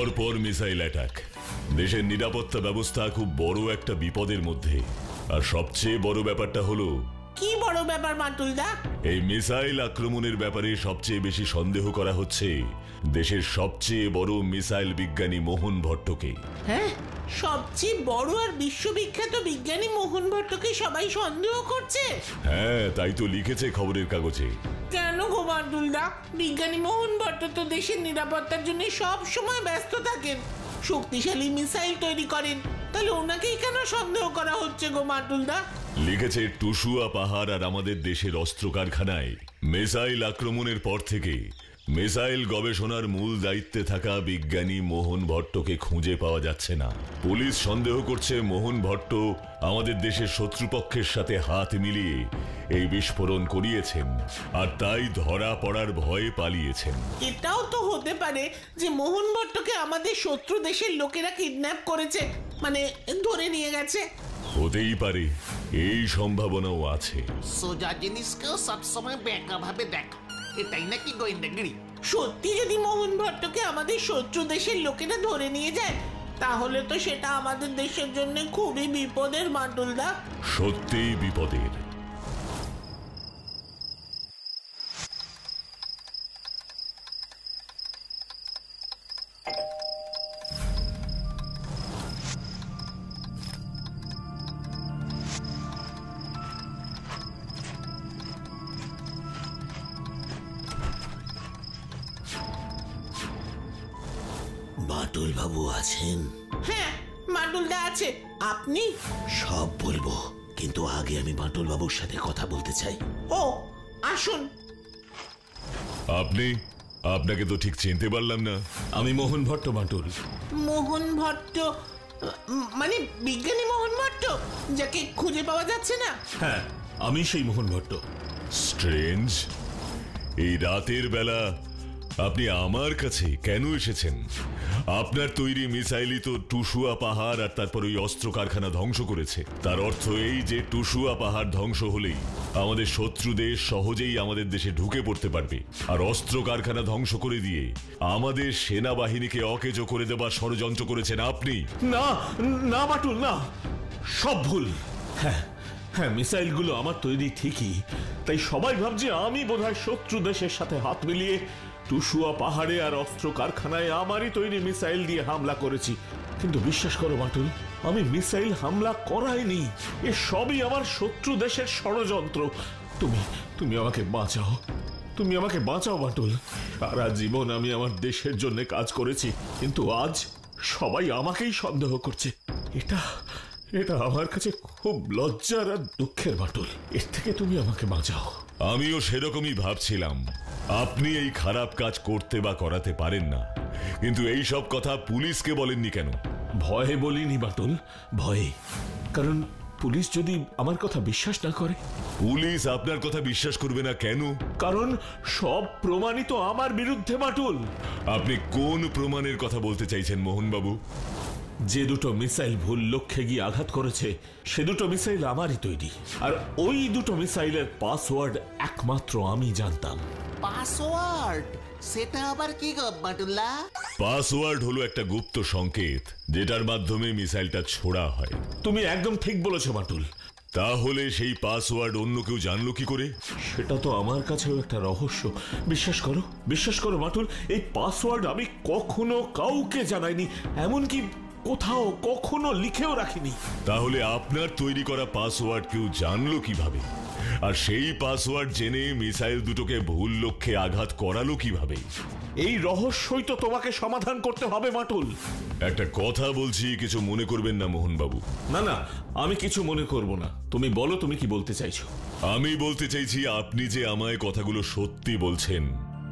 ওহ পর পর missile attack. দেশের নিরাপত্তা ব্যবস্থা খুব বড় একটা বিপদের মধ্যে। আর সবচেয়ে বড় ব্যাপারটা হলো কি বড় ব্যাপার মাটুলদা এই মিসাইল আক্রমণের ব্যাপারে সবচেয়ে বেশি সন্দেহ করা হচ্ছে দেশের সবচেয়ে বড় মিসাইল বিজ্ঞানী মোহন ভট্টকে। হ্যাঁ সবচেয়ে বড় আর বিশ্ববিখ্যাত বিজ্ঞানী মোহন ভট্টকে সবাই সন্দেহ করছে। হ্যাঁ তাই তো লিখেছে খবরের কাগজে। কেন গো মাটুলদা বিজ্ঞানী মোহন ভট্ট তো দেশের নিরাপত্তার জন্য সব সময় ব্যস্ত থাকেন শক্তিশালী মিসাইল তৈরি করেন। তাহলে ওনাকেই কেন সন্দেহ করা হচ্ছে গো মাটুলদা লিখেছে টুসুয়া পাহাড় আর আমাদের দেশের অস্ত্র কারখানায় মিসাইল আক্রমণের পর থেকে মিসাইল গবেষণার মূল দায়িত্বে থাকা বিজ্ঞানী মোহন ভট্টকে খুঁজে পাওয়া যাচ্ছে না। পুলিশ সন্দেহ করছে মোহন ভট্ট আমাদের দেশের শত্রুপক্ষের সাথে হাত মিলিয়ে এই বিস্ফোরণ করিয়েছেন আর তাই ধরা পড়ার ভয়ে পালিয়েছেন। এটাও তো হতে পারে যে মোহন ভট্টকে আমাদের শত্রু দেশের লোকেরা কিডন্যাপ করেছে মানে ধরে নিয়ে গেছে। হতেই পারে এই সম্ভাবনাও আছে। সোজা জিনিসকেও সবসময় বেঁকা ভাবে দেখা এটাই নাকি গোয়েন্দাগিরি। সত্যি যদি মোহন ভট্টকে আমাদের শত্রু দেশের লোকেরা ধরে নিয়ে যায় তাহলে তো সেটা আমাদের দেশের জন্য খুবই বিপদের মাটুলদা সত্যিই বিপদের। বাটুল বাবু আছেন? হ্যাঁ মাটুলদা আছে। আপনি? সব বলব কিন্তু আগে আমি বাটুল বাবুর সাথে কথা বলতে চাই। ও আসুন। আপনি? আপনাকে তো ঠিক চিনতে পারলাম না। আমি মোহন ভট্ট বাটুল মোহন ভট্ট মানে বিজ্ঞানী মোহন ভট্ট যাকে খুঁজে পাওয়া যাচ্ছে না? হ্যাঁ আমি সেই মোহন ভট্ট। স্ট্রেঞ্জ এই রাতের বেলা আপনি আমার কাছে কেন এসেছেন? আপনার তৈরি মিসাইলই তো টুসুয়া পাহাড় আর তারপর ওই অস্ত্র কারখানা ধ্বংস করেছে। তার অর্থ এই যে টুসুয়া পাহাড় ধ্বংস হলেই আমাদের শত্রু দেশ সহজেই আমাদের দেশে ঢুকে পড়তে পারবে। আর অস্ত্র কারখানা ধ্বংস করে দিয়ে আমাদের সেনাবাহিনীকে অকেজো করে দেবার ষড়যন্ত্র করেছেন আপনি। না না বাটুল, না। সব ভুল। হ্যাঁ হ্যাঁ মিসাইলগুলো আমার তৈরি ঠিকই। তাই সবাই ভাবছে আমি বোধহয় শত্রু দেশের সাথে হাত মিলিয়ে টুসুয়া পাহাড়ে আর অস্ত্র কারখানায় আমারই তৈরি মিসাইল দিয়ে হামলা করেছি। কিন্তু বিশ্বাস করো বাটুল, আমি মিসাইল হামলা করাইনি। এ সবই আমার শত্রু দেশের ষড়যন্ত্র। তুমি তুমি আমাকে বাঁচাও। তুমি আমাকে বাঁচাও বাটুল। সারা জীবন আমি আমার দেশের জন্য কাজ করেছি, কিন্তু আজ সবাই আমাকেই সন্দেহ করছে। এটা এটা আমার কাছে খুব লজ্জার আর দুঃখের বাটুল। এর থেকে তুমি আমাকে বাঁচাও। আমিও সেরকমই ভাবছিলাম। আপনি এই খারাপ কাজ করতে বা করাতে পারেন না। কিন্তু এই সব কথা পুলিশকে বলেননি কেন? ভয়ে বলিনি বাটুল ভয়ে। কারণ পুলিশ যদি আমার কথা বিশ্বাস না করে। পুলিশ আপনার কথা বিশ্বাস করবে না কেন? কারণ সব প্রমাণিত আমার বিরুদ্ধে বাটুল আপনি কোন প্রমাণের কথা বলতে চাইছেন মোহনবাবু? যে দুটো মিসাইল ভুল লক্ষ্যে গিয়ে আঘাত করেছে সে দুটো মিসাইল আমারই তৈরি। আর ওই দুটো মিসাইলের পাসওয়ার্ড একমাত্র আমি জানতাম। পাসওয়ার্ড? সেটা আবার কি গো বাটুল্লা? পাসওয়ার্ড হলো একটা গুপ্ত সংকেত যেটার মাধ্যমে মিসাইলটা ছোড়া হয়। তুমি একদম ঠিক বলেছ বাটুল। তাহলে সেই পাসওয়ার্ড অন্য কেউ জানলো কি করে? সেটা তো আমার কাছেও একটা রহস্য। বিশ্বাস করো বিশ্বাস করো বাটুল এই পাসওয়ার্ড আমি কখনো কাউকে জানাইনি এমনকি কোথাও কখনো লিখেও রাখিনি। তাহলে আপনার তৈরি করা পাসওয়ার্ড কেউ জানলো কীভাবে? আর সেই পাসওয়ার্ড জেনে মিসাইল দুটোকে ভুল লক্ষ্যে আঘাত করালো কীভাবে? এই রহস্যই তো তোমাকে সমাধান করতে হবে বাটুল একটা কথা বলছি কিছু মনে করবেন না মোহনবাবু। না না আমি কিছু মনে করব না। তুমি বলো তুমি কি বলতে চাইছো? আমি বলতে চাইছি আপনি যে আমায় কথাগুলো সত্যি বলছেন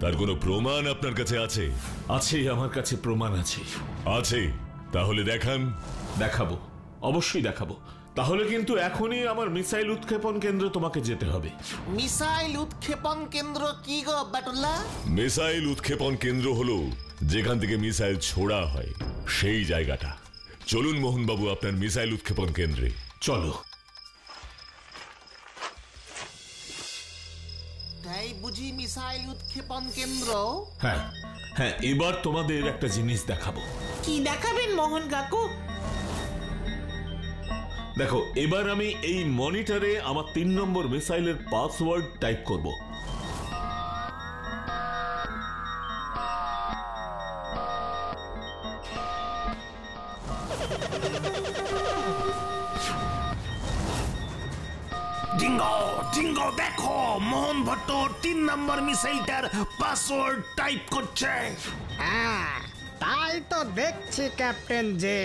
তার কোনো প্রমাণ আপনার কাছে আছে? আছে আমার কাছে প্রমাণ আছে। আছে। তাহলে দেখান। দেখাবো। অবশ্যই দেখাবো। তাহলে কিন্তু এখনই আমার মিসাইল উৎক্ষেপণ কেন্দ্র তোমাকে যেতে হবে। মিসাইল উৎক্ষেপণ কেন্দ্র কি গো বাটুল্লা? মিসাইল উৎক্ষেপণ কেন্দ্র হলো যেখান থেকে মিসাইল ছোড়া হয় সেই জায়গাটা। চলুন মোহনবাবু আপনার মিসাইল উৎক্ষেপণ কেন্দ্রে। চলো। তাই বুঝি মিসাইল উৎক্ষেপণ কেন্দ্র? হ্যাঁ হ্যাঁ এবার তোমাদের একটা জিনিস দেখাবো। কি দেখাবেন মোহন কাকু? দেখো এবার আমি এই মনিটরে আমার তিন নম্বর মিসাইলের পাসওয়ার্ড টাইপ করব। পাসওয়ার্ড টাইপ করছে। হ্যাঁ তাই তো দেখছি ক্যাপ্টেন যে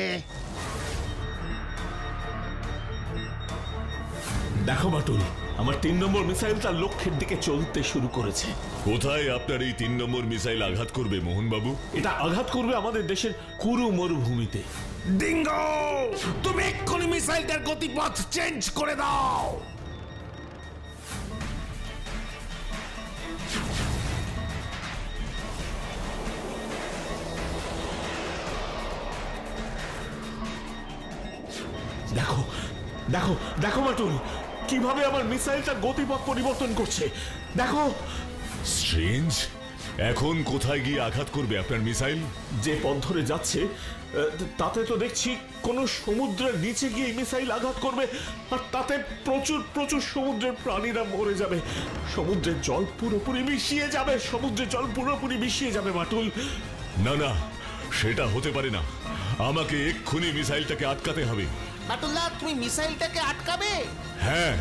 দেখো বাটুল আমার তিন নম্বর মিসাইল তার লক্ষ্যের দিকে চলতে শুরু করেছে। কোথায় আপনার এই তিন নম্বর মিসাইল আঘাত করবে মোহনবাবু? এটা আঘাত করবে আমাদের দেশের কুরু মরুভূমিতে। ডিঙ্গো! তুমি এক্ষুনি মিসাইলটার গতিপথ চেঞ্জ করে দাও। দেখো দেখো মাটুল কীভাবে আমার মিসাইলটা গতিপথ পরিবর্তন করছে। দেখো। স্ট্রেঞ্জ এখন কোথায় গিয়ে আঘাত করবে আপনার মিসাইল? যে পথ ধরে যাচ্ছে তাতে তো দেখছি কোন সমুদ্রের নিচে গিয়ে মিসাইল আঘাত করবে আর তাতে প্রচুর প্রচুর সমুদ্রের প্রাণীরা মরে যাবে। সমুদ্রের জল পুরোপুরি মিশিয়ে যাবে সমুদ্রের জল পুরোপুরি মিশিয়ে যাবে মাটুল না না সেটা হতে পারে না। আমাকে এক্ষুনি মিসাইলটাকে আটকাতে হবে। বাটুলদা তুমি মিসাইলটাকে আটকাবে? হ্যাঁ।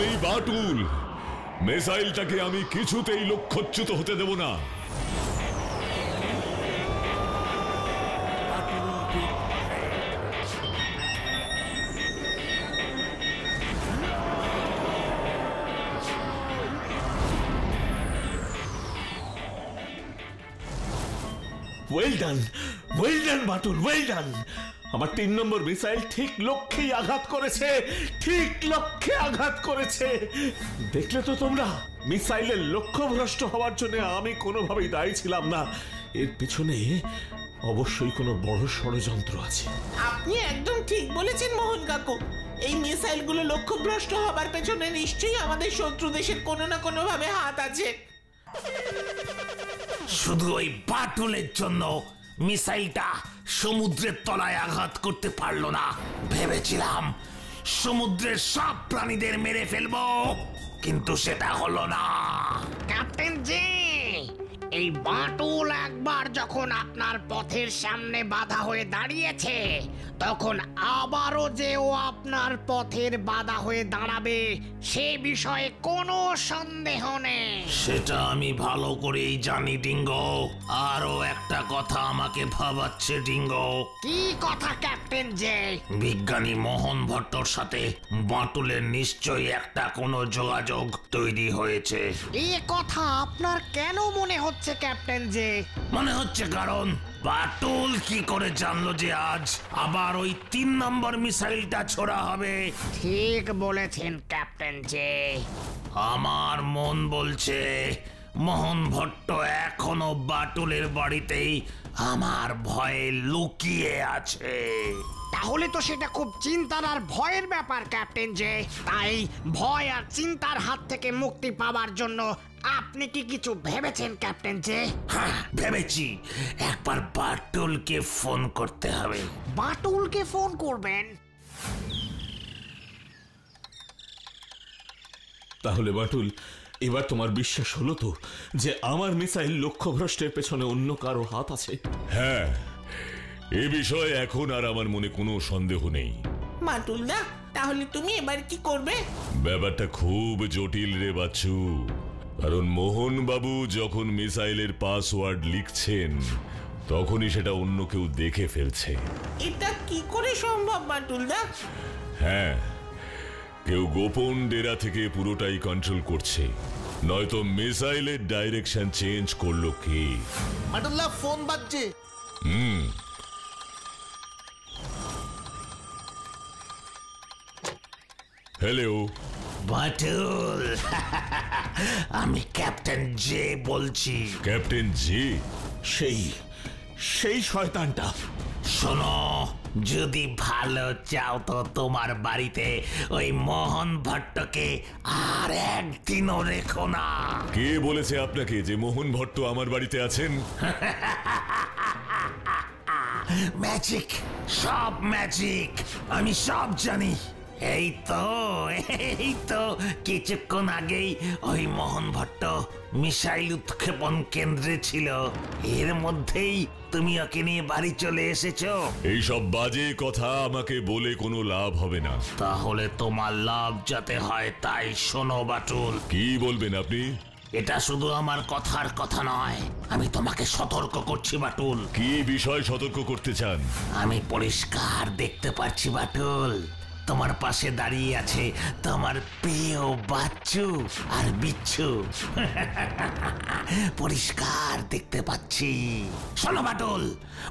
আমি বাটুল। মিসাইলটাকে আমি কিছুতেই লক্ষ্যচ্যুত হতে দেব না। Well done well done Batul well done আমার তিন নম্বর মিসাইল ঠিক লক্ষ্যেই আঘাত করেছে ঠিক লক্ষ্যে আঘাত করেছে। দেখলে তো তোমরা মিসাইলের লক্ষ্য ভ্রষ্ট হওয়ার জন্য আমি কোনোভাবেই দায়ী ছিলাম না। এর পিছনে অবশ্যই কোনো বড় ষড়যন্ত্র আছে। আপনি একদম ঠিক বলেছেন মোহন কাকু। এই মিসাইলগুলো লক্ষ্যভ্রষ্ট হবার পেছনে নিশ্চয়ই আমাদের শত্রু দেশের কোনো না কোনো ভাবে হাত আছে। শুধু ওই বাটুলের জন্য মিসাইলটা সমুদ্রের তলায় আঘাত করতে পারল না। ভেবেছিলাম সমুদ্রের সব প্রাণীদের মেরে ফেলব, কিন্তু সেটা হলো না। ক্যাপ্টেন যে এই বাটুল একবার যখন আপনার পথের সামনে বাধা হয়ে দাঁড়িয়েছে তখন আবারও যে ও আপনার পথের বাধা হয়ে দাঁড়াবে সে বিষয়ে কোনো সন্দেহ নেই। সেটা আমি ভালো করেই জানি ডিঙ্গো। আরও একটা কথা আমাকে ভাবাচ্ছে ডিঙ্গো। কি কথা ক্যাপ্টেন যে বিজ্ঞানী মোহন ভট্টর সাথে বাটুলের নিশ্চয়ই একটা কোনো যোগাযোগ তৈরি হয়েছে। এ কথা আপনার কেন মনে হচ্ছে ক্যাপ্টেন যে মনে হচ্ছে কারণ বাটুল কি করে জানলো যে আজ আবার ওই তিন নম্বর মিসাইলটা ছোড়া হবে? ঠিক বলেছেন ক্যাপ্টেন যে আমার মন বলছে মোহন ভট্ট এখনও বাটুলের বাড়িতেই আমার ভয়ে লুকিয়ে আছে। তাহলে তো সেটা খুব চিন্তার আর ভয়ের ব্যাপার ক্যাপ্টেন যে তাই ভয় আর চিন্তার হাত থেকে মুক্তি পাওয়ার জন্য আপনি কি কিছু ভেবেছেন ক্যাপ্টেন যে হ্যাঁ ভেবেছি। একবার বাটুলকে ফোন করতে হবে। বাটুলকে ফোন করবেন? তাহলে বাটুল এবার তোমার বিশ্বাস হলো তো যে আমার মিসাইল লক্ষ্যভ্রষ্টের পেছনে অন্য কারও হাত আছে? হ্যাঁ এ বিষয়ে এখন আর আমার মনে কোনো সন্দেহ নেই। বাটুল মাটুলদা তাহলে তুমি এবার কি করবে? ব্যাপারটা খুব জটিল রে বাচ্চু। কারণ মোহন বাবু যখন মিসাইলের পাসওয়ার্ড লিখছেন তখনই সেটা অন্য কেউ দেখে ফেলছে। এটা কি করে সম্ভব মাটুলদা হ্যাঁ কেউ গোপন ডেরা থেকে পুরোটাই কন্ট্রোল করছে। নয়তো মিসাইলের ডাইরেকশন চেঞ্জ করল কে? বাটুলদা ফোন বাজছে। হুম। হ্যালো বাটুল। আমি ক্যাপ্টেন জে বলছি। Captain J? সেই সেই শয়তানটা। শোনো যদি ভালো চাও তো তোমার বাড়িতে ওই মোহন ভট্টকে আর একদিনও রেখো না। কে বলেছে আপনাকে যে মোহন ভট্ট আমার বাড়িতে আছেন? ম্যাজিক সব ম্যাজিক আমি সব জানি। এই তো এই তো। কিছুক্ষণ আগেই ওই মোহন ভট্ট মিসাইল উৎক্ষেপণ কেন্দ্রে ছিল। এর মধ্যেই তুমি ওকে নিয়ে বাড়ি চলে এসেছ। এইসব বাজে কথা আমাকে বলে কোনো লাভ হবে না। তাহলে তোমার লাভ যাতে হয় তাই শোনো বাটুল। কি বলবেন আপনি? এটা শুধু আমার কথার কথা নয় আমি তোমাকে সতর্ক করছি বাটুল। কি বিষয় সতর্ক করতে চান? আমি পরিষ্কার দেখতে পাচ্ছি বাটুল। তোমার পাশে দাঁড়িয়ে আছে তোমার প্রিয় বাচ্চু আর বিচ্ছু। পরিষ্কার দেখতে পাচ্ছি। শোনো বাটুল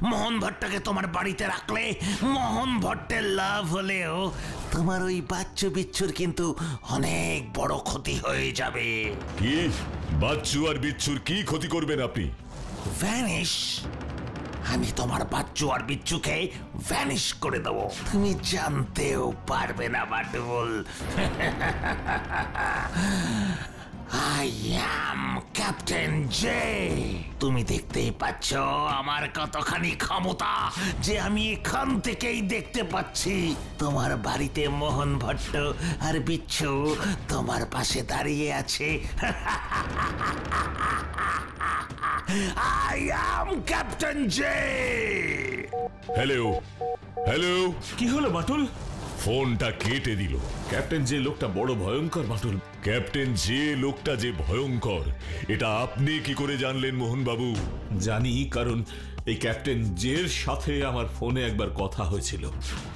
মোহন ভট্টকে তোমার বাড়িতে রাখলে মোহন ভট্টের লাভ হলেও তোমার ওই বাচ্চু বিচ্ছুর কিন্তু অনেক বড় ক্ষতি হয়ে যাবে। কি? বাচ্চু আর বিচ্ছুর কি ক্ষতি করবেন আপনি? ভ্যানিশ আমি তোমার বাচ্চু আর বিচ্ছুকে ভ্যানিশ করে দেবো। তুমি জানতেও পারবে না Batul. I am captain J তুমি দেখতেই পাচ্ছ আমার কতখানি ক্ষমতা যে আমি এখান থেকেই দেখতে পাচ্ছি। তোমার বাড়িতে মোহন ভট্ট আর বিচ্ছু তোমার পাশে দাঁড়িয়ে আছে। I am Captain J! Hello hello কি হলো বাটুল? ফোনটা কেটে দিল। ক্যাপ্টেন যে লোকটা বড় ভয়ঙ্কর বাটুল। ক্যাপ্টেন যে লোকটা যে ভয়ঙ্কর এটা আপনি কি করে জানলেন মোহন বাবু জানি কারণ এই ক্যাপ্টেন জের সাথে আমার ফোনে একবার কথা হয়েছিল।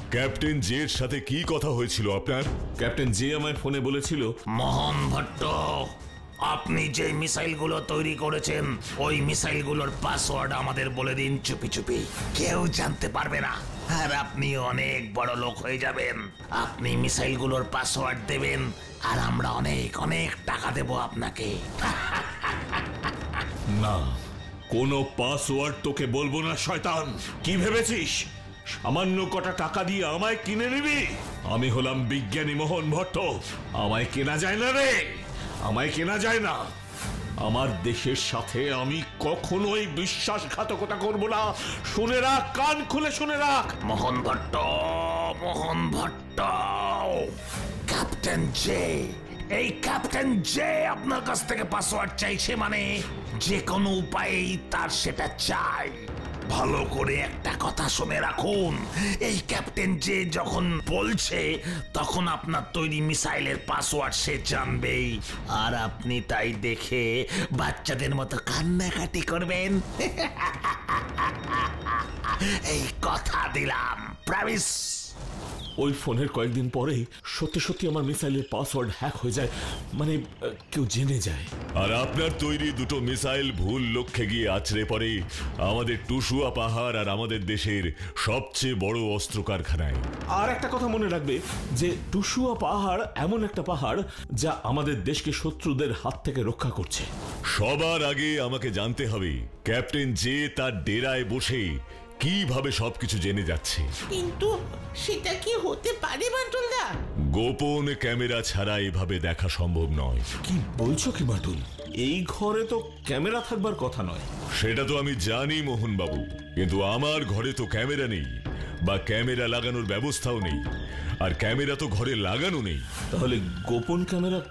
ক্যাপ্টেন জের সাথে কি কথা হয়েছিল আপনার? ক্যাপ্টেন জে আমায় ফোনে বলেছিল মোহন ভট্ট আপনি যে মিসাইলগুলো তৈরি করেছেন ওই মিসাইলগুলোর পাসওয়ার্ড আমাদের বলে দিন চুপি চুপি। কেউ জানতে পারবে না। আর আপনি অনেক বড় লোক হয়ে যাবেন। আপনি মিসাইলগুলোর পাসওয়ার্ড দেবেন, আর আমরা অনেক অনেক টাকা দেব আপনাকে। না, কোনো পাসওয়ার্ড তোকে বলব না, শয়তান। কি ভেবেছিস? সামান্য কটা টাকা দিয়ে আমায় কিনে নিবি? আমি হলাম বিজ্ঞানী মোহন ভট্ট। আমায় কেনা যায় না রে। আমায় কেনা যায় না। আমার দেশের সাথে আমি কখনোই বিশ্বাসঘাতকতা করব না। শুনে রাখ, কান খুলে শুনে রাখ। মোহন ভট্ট মোহন ভট্ট। ক্যাপ্টেন জে, এই ক্যাপ্টেন জে আপনার কাছ থেকে পাসওয়ার্ড চাইছে মানে যে কোনো উপায়েই তার সেটা চাই। ভালো করে একটা কথা শুনে রাখুন। এই ক্যাপ্টেন যে যখন বলছে, তখন আপনার তৈরি মিসাইলের পাসওয়ার্ড সে জানবেই। আর আপনি তাই দেখে বাচ্চাদের মতো কান্নাকাটি করবেন। এই কথা দিলাম প্রামিস ওই ফোনের কয়েকদিন পরেই সত্যি সত্যি আমার মিসাইলের পাসওয়ার্ড হ্যাক হয়ে যায়। মানে কেউ জেনে যায়। আর আপনার তৈরি দুটো মিসাইল ভুল লক্ষ্যে গিয়ে আছড়ে পড়ে আমাদের টুসুয়া পাহাড় আর আমাদের দেশের সবচেয়ে বড় অস্ত্র কারখানায়। আর একটা কথা মনে রাখবে যে টুসুয়া পাহাড় এমন একটা পাহাড় যা আমাদের দেশকে শত্রুদের হাত থেকে রক্ষা করছে। সবার আগে আমাকে জানতে হবে ক্যাপ্টেন যে তার ডেরায় বসে কীভাবে সবকিছু জেনে যাচ্ছে? কিন্তু সেটা কি হতে পারে বাটুলদা গোপন ক্যামেরা ছাড়া এভাবে দেখা সম্ভব নয়। কি বলছো কি বাটুল এই ঘরে তো ক্যামেরা থাকবার কথা নয়। সেটা তো আমি জানি মোহন বাবু কিন্তু আমার ঘরে তো ক্যামেরা নেই বা ক্যামেরা লাগানোর ব্যবস্থাও নেই আর ক্যামেরা তো ঘরে লাগানো নেই। তাহলে গোপন ক্যামেরা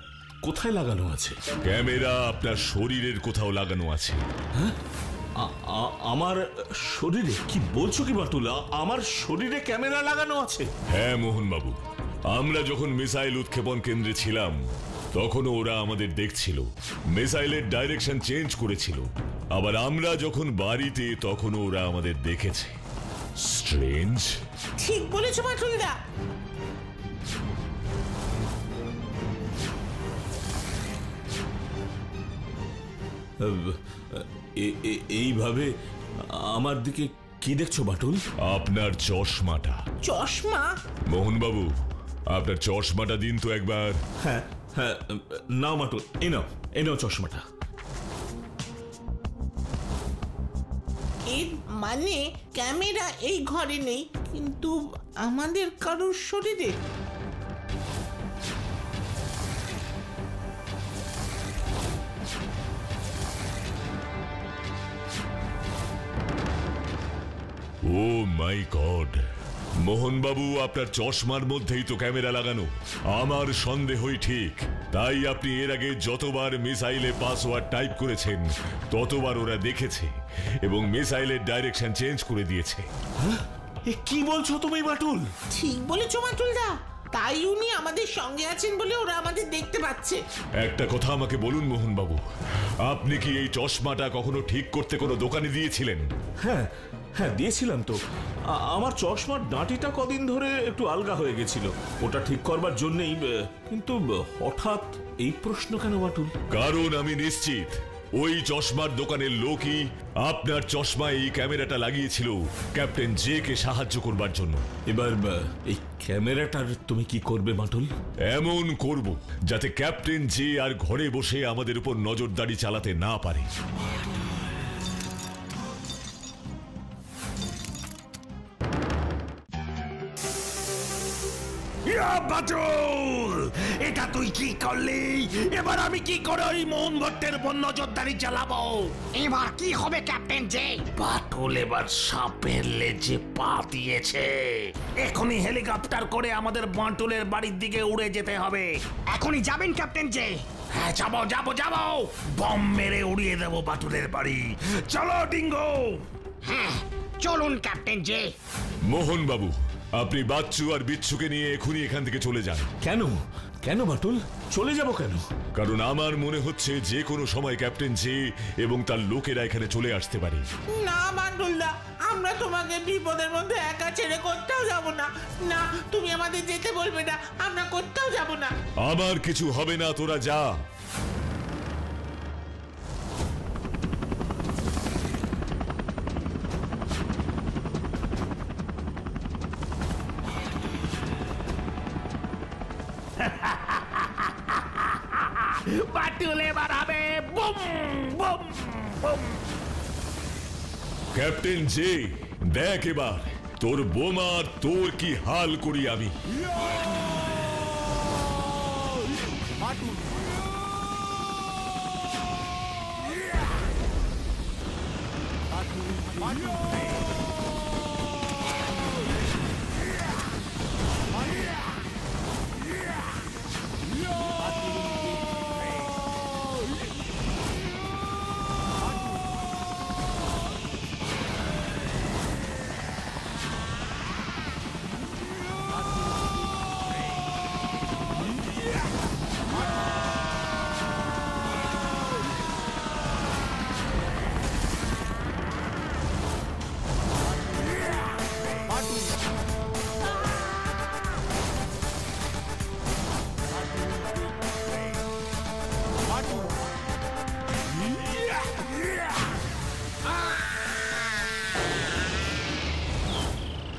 কোথায় লাগানো আছে? ক্যামেরা আপনার শরীরের কোথাও লাগানো আছে। আ- আমার শরীরে কি বলছো কি বাটুল? আ- আমার শরীরে ক্যামেরা লাগানো আছে। হ্যাঁ মোহন বাবু আমরা যখন মিসাইল উৎক্ষেপণ কেন্দ্রে ছিলাম তখনও ওরা আমাদের দেখছিল। মিসাইলের ডাইরেকশন চেঞ্জ করেছিল। আবার আমরা যখন বাড়িতে তখনও ওরা আমাদের দেখেছে। স্ট্রেঞ্জ। ঠিক বলেছ বাটুলদা। এ- এ- এইভাবে আমার দিকে কি দেখছ বাটুল? আপনার চশমাটা। চশমা? মোহনবাবু আপনার চশমাটা দিন তো একবার। হ্যাঁ হ্যাঁ নাও বাটুল এই নাও এই নাও চশমাটা। এর মানে ক্যামেরা এই ঘরে নেই কিন্তু আমাদের কারোর শরীরে ও মাই গড মোহনবাবু আপনার চশমার মধ্যেই তো ক্যামেরা লাগানো। আমার সন্দেহই ঠিক। তাই আপনি এর আগে যতবার মিসাইলে পাসওয়ার্ড টাইপ করেছেন ততবার ওরা দেখেছে এবং মিসাইলের ডাইরেকশন চেঞ্জ করে দিয়েছে। এ কি বলছো তুমি বাটুল? ঠিক বলেছ মাটুলদা তাই উনি আমাদের সঙ্গে আছেন বলে ওরা আমাদের দেখতে পাচ্ছে। একটা কথা আমাকে বলুন মোহনবাবু। আপনি কি এই চশমাটা কখনো ঠিক করতে কোনো দোকানে দিয়েছিলেন? হ্যাঁ হ্যাঁ দিয়েছিলাম তো। আমার চশমার ডাঁটিটা কদিন ধরে একটু আলগা হয়ে গেছিল। ওটা ঠিক করবার জন্যই কিন্তু হঠাৎ এই প্রশ্ন কেন বাটুল? কারণ আমি নিশ্চিত ওই চশমার দোকানের লোকই আপনার চশমায় এই ক্যামেরাটা লাগিয়েছিল ক্যাপ্টেন জে কে সাহায্য করবার জন্য। এবার এই ক্যামেরাটার তুমি কি করবে বাটুল? এমন করব যাতে ক্যাপ্টেন জে আর ঘরে বসে আমাদের উপর নজরদারি চালাতে না পারে। এটা তুই কি করলি? এবার আমি কি করে ওই মোহন ভট্টের উপর নজরদারি চালাবো? এবার কি হবে ক্যাপ্টেন জে? বাটুল এবার সাপের লেজে পা দিয়েছে। এখনই হেলিকপ্টার করে আমাদের বাটুলের বাড়ির দিকে উড়ে যেতে হবে। এখনই যাবেন ক্যাপ্টেন জে। হ্যাঁ যাব যাব যাব। বম মেরে উড়িয়ে দেবো বাটুলের বাড়ি। চলো ডিঙ্গো। হ্যাঁ চলুন ক্যাপ্টেন জে। মোহন বাবু আপনি বাচ্চু আর বিচ্ছুকে নিয়ে এখনই এখান থেকে চলে যান। কেন? কেন বাটুল? চলে যাব কেন? কারণ আমার মনে হচ্ছে যে কোনো সময় ক্যাপ্টেন জে এবং তার লোকেরা এখানে চলে আসতে পারে। না মাটুলদা আমরা তোমাকে বিপদের মধ্যে একা ছেড়ে কোথাও যাব না। না তুমি আমাদের যেতে বলবে না আমরা কোথাও যাব না। আমার কিছু হবে না তোরা যা। এবার হবে boom boom boom. Captain J দেখ এবার তোর বোমার তোর কি হাল করি আমি।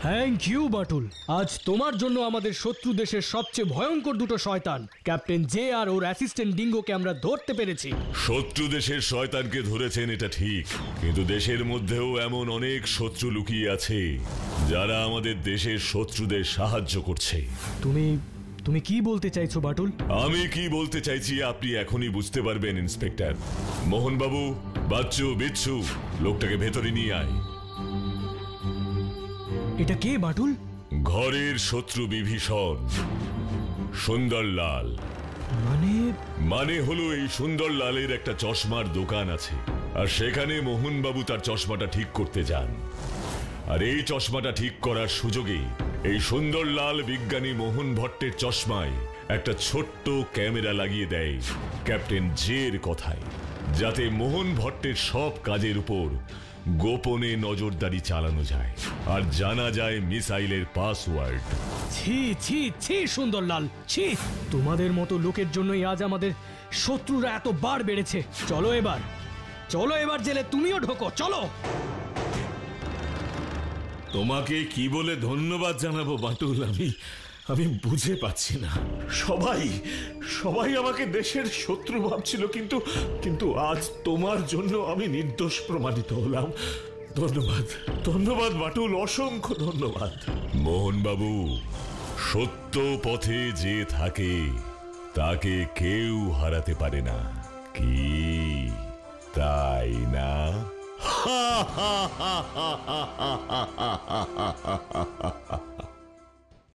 থ্যাংক ইউ বাটুল আজ তোমার জন্য আমাদের শত্রু দেশের সবচেয়ে ভয়ঙ্কর দুটো শয়তান ক্যাপ্টেন জে আর ওর অ্যাসিস্ট্যান্ট ডিঙ্গোকে আমরা ধরতে পেরেছি। শত্রু দেশের শয়তানকে ধরেছেন এটা ঠিক। কিন্তু দেশের মধ্যেও এমন অনেক শত্রু লুকিয়ে আছে যারা আমাদের দেশের শত্রুদের সাহায্য করছে। তুমি তুমি কি বলতে চাইছো বাটুল আমি কি বলতে চাইছি আপনি এখনই বুঝতে পারবেন ইন্সপেক্টর মোহনবাবু বাচ্চু বিচ্ছু লোকটাকে ভেতরে নিয়ে আয়। এটা কে বাটুল? ঘরের শত্রু বিভীষণ সুন্দরলাল। মানে? মানে হলো এই সুন্দরলালের একটা চশমার দোকান আছে আর সেখানে মোহনবাবু তার চশমাটা ঠিক করতে যান। আর এই চশমাটা ঠিক করার সুযোগে এই সুন্দরলাল বিজ্ঞানী মোহন ভট্টের চশমায় একটা ছোট্ট ক্যামেরা লাগিয়ে দেয় ক্যাপ্টেন জের কথায় যাতে মোহন ভট্টের সব কাজের উপর গোপনে নজরদারি চালানো যায়। আর জানা যায় মিসাইলের পাসওয়ার্ড। ছি ছি ছি সুন্দরলাল ছি। তোমাদের মতো লোকের জন্যই আজ আমাদের শত্রুরা এত বার বেড়েছে। চলো এবার। চলো এবার জেলে তুমিও ঢোকো চলো। তোমাকে কি বলে ধন্যবাদ জানাব বাটুল আমি? আমি বুঝে পাচ্ছি না সবাই সবাই আমাকে দেশের শত্রু ভাবছিল কিন্তু কিন্তু আজ তোমার জন্য আমি নির্দোষ প্রমাণিত হলাম ধন্যবাদ ধন্যবাদ বাটুল অসংখ্য ধন্যবাদ মোহনবাবু সত্য পথে যে থাকে তাকে কেউ হারাতে পারে না কি তাই না